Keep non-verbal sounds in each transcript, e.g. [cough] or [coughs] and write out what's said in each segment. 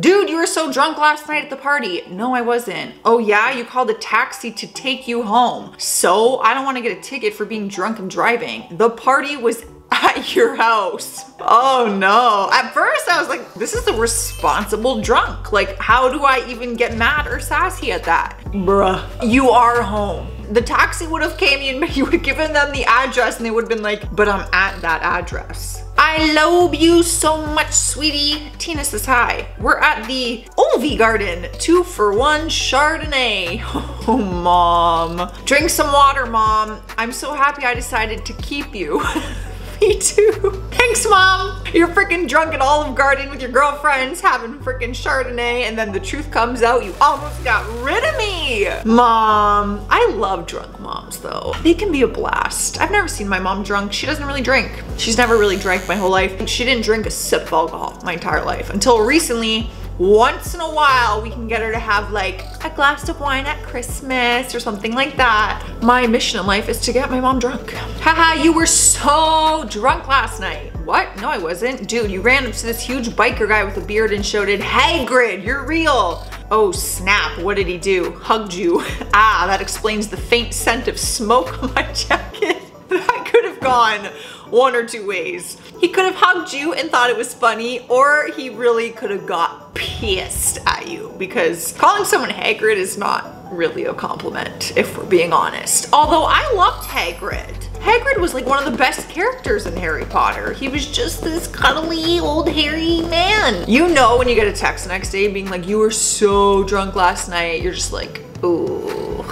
Dude, you were so drunk last night at the party. No, I wasn't. Oh yeah, you called a taxi to take you home. So I don't want to get a ticket for being drunk and driving. The party was [laughs] at your house. Oh no. At first I was like, this is a responsible drunk. Like, how do I even get mad or sassy at that? Bruh, you are home. The taxi would have came in, you would have given them the address and they would have been like, but I'm at that address. I love you so much, sweetie. Tina says hi. We're at the Olvi Garden, two for one Chardonnay. [laughs] Oh, mom. Drink some water, mom. I'm so happy I decided to keep you. [laughs] Me too. Thanks, mom. You're freaking drunk at Olive Garden with your girlfriends having freaking Chardonnay and then the truth comes out. You almost got rid of me. Mom, I love drunk moms though. They can be a blast. I've never seen my mom drunk. She doesn't really drink. She's never really drank my whole life. She didn't drink a sip of alcohol my entire life until recently once in a while we can get her to have like a glass of wine at Christmas or something like that. My mission in life is to get my mom drunk. Haha, you were so drunk last night. What? No, I wasn't. Dude, you ran up to this huge biker guy with a beard and shouted, Hagrid, you're real. Oh snap, what did he do? Hugged you. [laughs] Ah, that explains the faint scent of smoke on my [laughs] jacket. [laughs] That could have gone one or two ways. He could have hugged you and thought it was funny, or he really could have got pissed at you because calling someone Hagrid is not really a compliment, if we're being honest. Although I loved Hagrid. Hagrid was like one of the best characters in Harry Potter. He was just this cuddly old hairy man. You know when you get a text the next day being like, you were so drunk last night, you're just like, ooh,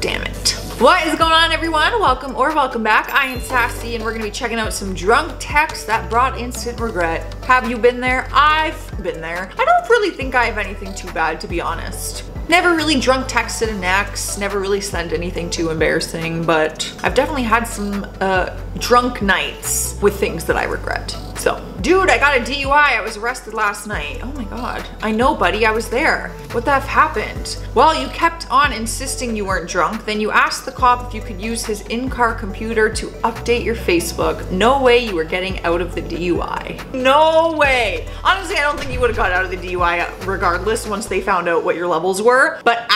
damn it. What is going on everyone? Welcome or welcome back. I am Sassy and we're gonna be checking out some drunk texts that brought instant regret. Have you been there? I've been there. I don't really think I have anything too bad to be honest. Never really drunk texted an ex, never really sent anything too embarrassing, but I've definitely had some uh, drunk nights with things that I regret. So, dude, I got a DUI. I was arrested last night. Oh my God. I know, buddy. I was there. What the F happened? Well, you kept on insisting you weren't drunk. Then you asked the cop if you could use his in-car computer to update your Facebook. No way you were getting out of the DUI. No way. Honestly, I don't think you would have got out of the DUI regardless once they found out what your levels were. But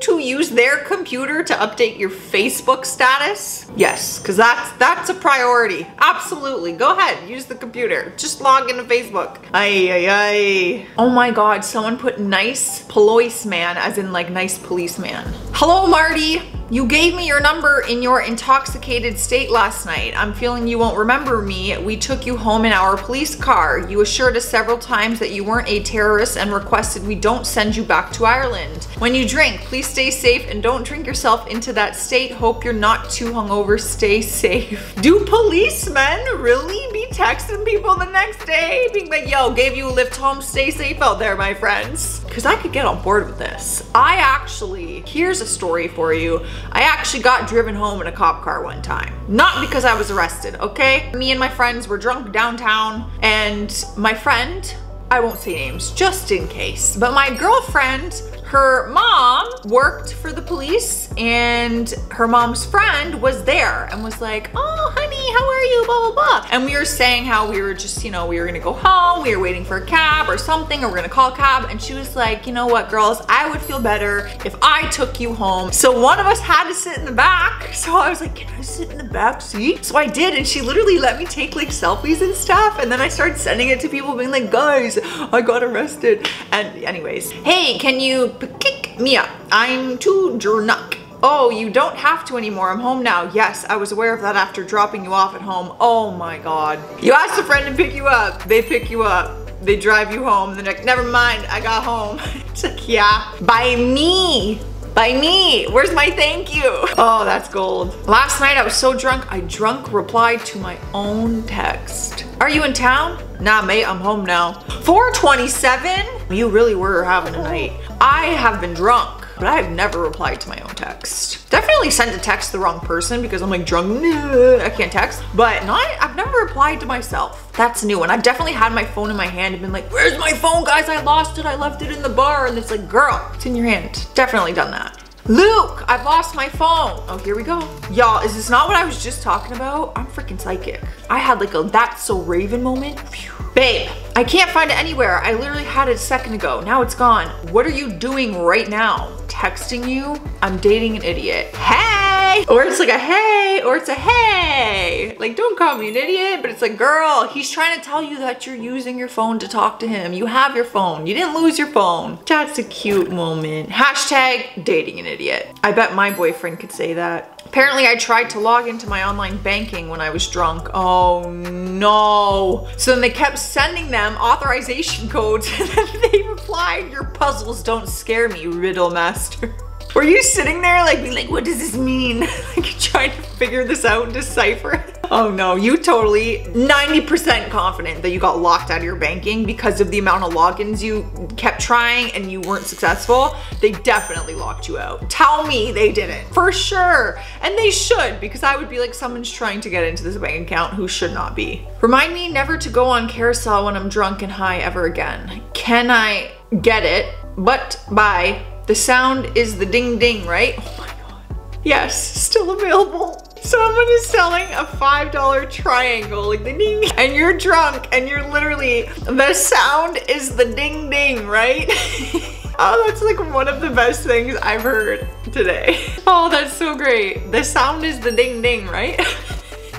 to use their computer to update your Facebook status? Yes, because that's, that's a priority. Absolutely. Go ahead. Use the computer. Just log into Facebook. Ay, ay, ay. Oh my God, someone put nice policeman as in like nice policeman. Hello, Marty. You gave me your number in your intoxicated state last night. I'm feeling you won't remember me. We took you home in our police car. You assured us several times that you weren't a terrorist and requested we don't send you back to Ireland. When you drink, please stay safe and don't drink yourself into that state. Hope you're not too hungover. Stay safe. [laughs] Do policemen really be texting people the next day? Being like, yo, gave you a lift home. Stay safe out there, my friends. Because I could get on board with this. I actually, here's a story for you. I actually got driven home in a cop car one time. Not because I was arrested, okay? Me and my friends were drunk downtown and my friend, I won't say names just in case, but my girlfriend her mom worked for the police and her mom's friend was there and was like, oh, honey, how are you, blah, blah, blah. And we were saying how we were just, you know, we were gonna go home, we were waiting for a cab or something, or we're gonna call a cab. And she was like, you know what, girls, I would feel better if I took you home. So one of us had to sit in the back. So I was like, can I sit in the back seat? So I did, and she literally let me take like selfies and stuff. And then I started sending it to people being like, guys, I got arrested. And anyways, hey, can you kick me up. I'm too drunk. Oh, you don't have to anymore. I'm home now. Yes, I was aware of that after dropping you off at home. Oh my God. You asked a friend to pick you up. They pick you up. They drive you home. They're like, never mind, I got home. [laughs] it's like, yeah, by me by me. Where's my thank you? Oh, that's gold. Last night I was so drunk, I drunk replied to my own text. Are you in town? Nah, mate, I'm home now. 427? You really were having a oh. night. I have been drunk, but I've never replied to my own text. Definitely sent a text to the wrong person because I'm like drunk, I can't text. But not, I've never replied to myself. That's new. And I've definitely had my phone in my hand and been like, where's my phone, guys? I lost it. I left it in the bar. And it's like, girl, it's in your hand. Definitely done that. Luke, I've lost my phone. Oh, here we go. Y'all, is this not what I was just talking about? I'm freaking psychic. I had like a that's so Raven moment. Phew. Babe, I can't find it anywhere. I literally had it a second ago. Now it's gone. What are you doing right now? Texting you? I'm dating an idiot. Hey! Or it's like a hey, or it's a hey. Like, don't call me an idiot, but it's like, girl, he's trying to tell you that you're using your phone to talk to him. You have your phone. You didn't lose your phone. That's a cute moment. Hashtag dating an idiot. I bet my boyfriend could say that. Apparently I tried to log into my online banking when I was drunk. Oh no. So then they kept sending them authorization [laughs] codes and then they replied, your puzzles don't scare me, riddle master. Were you sitting there like being like, what does this mean? [laughs] like trying to figure this out and decipher it? Oh no, you totally 90% confident that you got locked out of your banking because of the amount of logins you kept trying and you weren't successful. They definitely locked you out. Tell me they didn't, for sure. And they should because I would be like, someone's trying to get into this bank account who should not be. Remind me never to go on carousel when I'm drunk and high ever again. Can I get it? But bye. The sound is the ding ding, right? Oh my God. Yes, still available. Someone is selling a $5 triangle, like the ding, and you're drunk and you're literally, the sound is the ding ding, right? [laughs] oh, that's like one of the best things I've heard today. [laughs] Oh, that's so great. The sound is the ding ding, right? [laughs]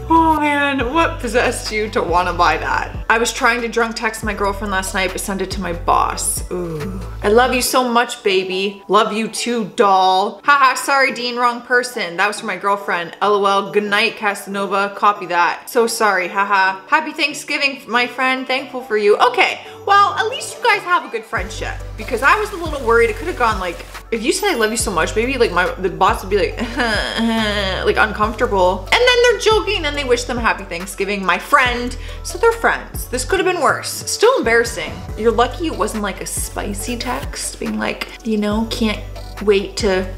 Oh man, what possessed you to want to buy that? I was trying to drunk text my girlfriend last night, but send it to my boss. Ooh. I love you so much, baby. Love you too, doll. Haha, sorry, Dean, wrong person. That was for my girlfriend. LOL, good night, Casanova. Copy that. So sorry, haha. Happy Thanksgiving, my friend. Thankful for you. Okay, well, at least you guys have a good friendship because I was a little worried. It could have gone like, if you said I love you so much, maybe like my the boss would be like, [laughs] like uncomfortable. And then they're joking and they wish them happy Thanksgiving, my friend. So they're friends. This could have been worse. Still embarrassing. You're lucky it wasn't like a spicy text being like, you know, can't wait to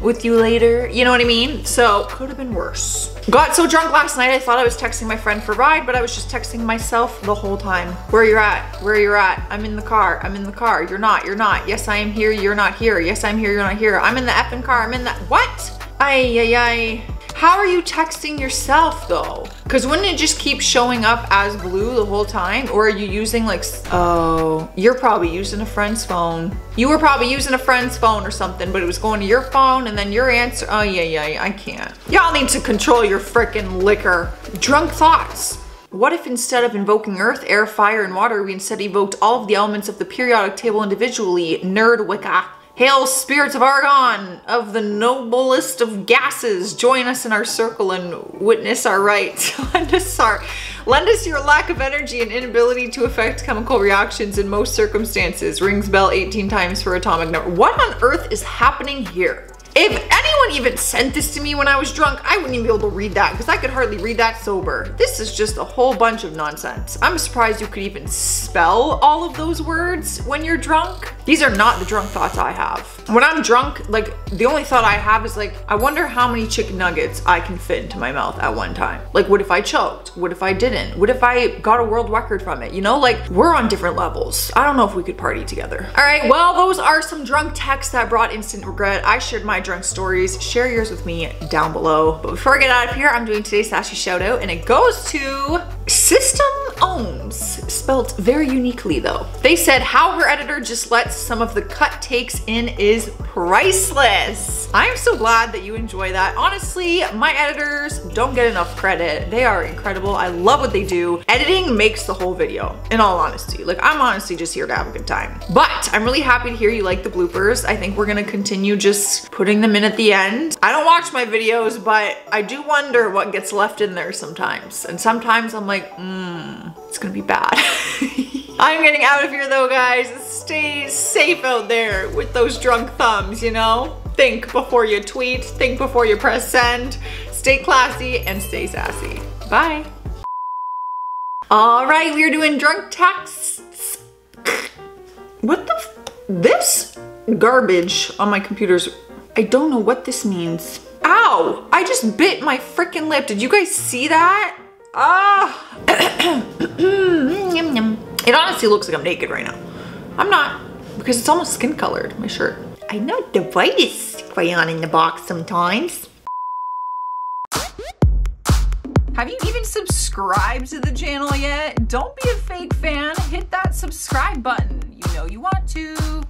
with you later. You know what I mean? So could have been worse. Got so drunk last night, I thought I was texting my friend for a ride, but I was just texting myself the whole time. Where you're at, where you're at. I'm in the car, I'm in the car. You're not, you're not. Yes, I am here, you're not here. Yes, I'm here, you're not here. I'm in the effing car, I'm in the, what? Ay, ay, ay. How are you texting yourself though? Because wouldn't it just keep showing up as blue the whole time? Or are you using like, oh, you're probably using a friend's phone. You were probably using a friend's phone or something, but it was going to your phone and then your answer, oh yeah, yeah, yeah I can't. Y'all need to control your freaking liquor. Drunk thoughts. What if instead of invoking earth, air, fire, and water, we instead evoked all of the elements of the periodic table individually? Nerd Wicca. Hail spirits of Argon, of the noblest of gases, join us in our circle and witness our rites. [laughs] lend, us our, lend us your lack of energy and inability to affect chemical reactions in most circumstances. Rings bell 18 times for atomic number. What on earth is happening here? If anyone even sent this to me when I was drunk, I wouldn't even be able to read that because I could hardly read that sober. This is just a whole bunch of nonsense. I'm surprised you could even spell all of those words when you're drunk. These are not the drunk thoughts I have. When I'm drunk, like the only thought I have is like, I wonder how many chicken nuggets I can fit into my mouth at one time. Like, what if I choked? What if I didn't? What if I got a world record from it? You know, like we're on different levels. I don't know if we could party together. All right, well, those are some drunk texts that brought instant regret. I shared my drunk stories. Share yours with me down below. But before I get out of here, I'm doing today's Sassy shout out and it goes to System Ohms, spelt very uniquely though. They said how her editor just lets some of the cut takes in is priceless. I'm so glad that you enjoy that. Honestly, my editors don't get enough credit. They are incredible. I love what they do. Editing makes the whole video, in all honesty. Like I'm honestly just here to have a good time. But I'm really happy to hear you like the bloopers. I think we're gonna continue just putting them in at the end. I don't watch my videos, but I do wonder what gets left in there sometimes. And sometimes I'm like, mmm, it's gonna be bad. [laughs] I'm getting out of here though, guys. Stay safe out there with those drunk thumbs, you know? Think before you tweet, think before you press send. Stay classy and stay sassy. Bye. All right, we are doing drunk texts. What the this garbage on my computer's, I don't know what this means. Ow, I just bit my freaking lip. Did you guys see that? Ah. [coughs] it honestly looks like I'm naked right now. I'm not, because it's almost skin colored, my shirt. I know the whitest crayon in the box sometimes. Have you even subscribed to the channel yet? Don't be a fake fan. Hit that subscribe button. You know you want to.